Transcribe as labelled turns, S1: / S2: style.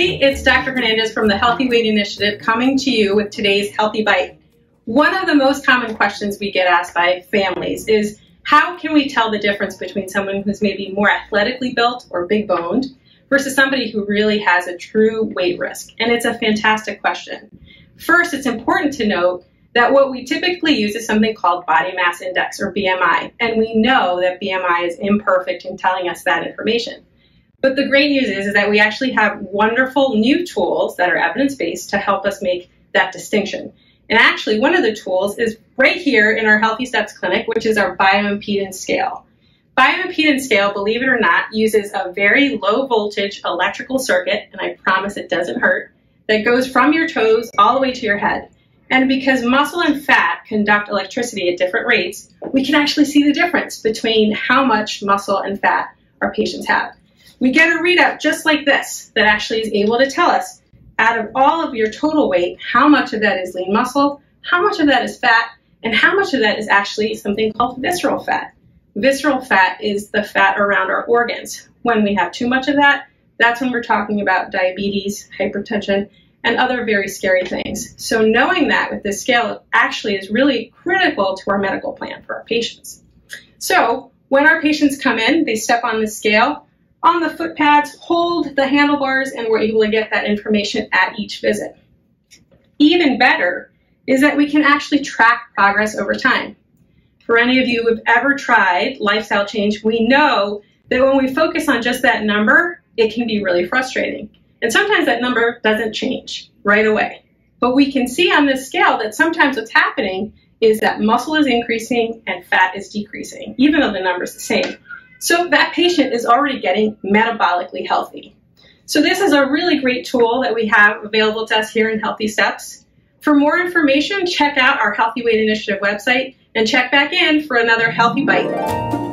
S1: everybody. It's Dr. Hernandez from the Healthy Weight Initiative coming to you with today's Healthy Bite. One of the most common questions we get asked by families is how can we tell the difference between someone who's maybe more athletically built or big boned versus somebody who really has a true weight risk? And it's a fantastic question. First, it's important to note that what we typically use is something called body mass index or BMI, and we know that BMI is imperfect in telling us that information. But the great news is, is that we actually have wonderful new tools that are evidence based to help us make that distinction. And actually, one of the tools is right here in our Healthy Steps clinic, which is our bioimpedance scale. Bioimpedance scale, believe it or not, uses a very low voltage electrical circuit, and I promise it doesn't hurt, that goes from your toes all the way to your head. And because muscle and fat conduct electricity at different rates, we can actually see the difference between how much muscle and fat our patients have we get a readout just like this that actually is able to tell us out of all of your total weight, how much of that is lean muscle, how much of that is fat, and how much of that is actually something called visceral fat. Visceral fat is the fat around our organs. When we have too much of that, that's when we're talking about diabetes, hypertension, and other very scary things. So knowing that with this scale actually is really critical to our medical plan for our patients. So when our patients come in, they step on the scale, on the foot pads, hold the handlebars, and we're able to get that information at each visit. Even better is that we can actually track progress over time. For any of you who have ever tried lifestyle change, we know that when we focus on just that number, it can be really frustrating. And sometimes that number doesn't change right away. But we can see on this scale that sometimes what's happening is that muscle is increasing and fat is decreasing, even though the number is the same. So that patient is already getting metabolically healthy. So this is a really great tool that we have available to us here in Healthy Steps. For more information, check out our Healthy Weight Initiative website and check back in for another Healthy Bite.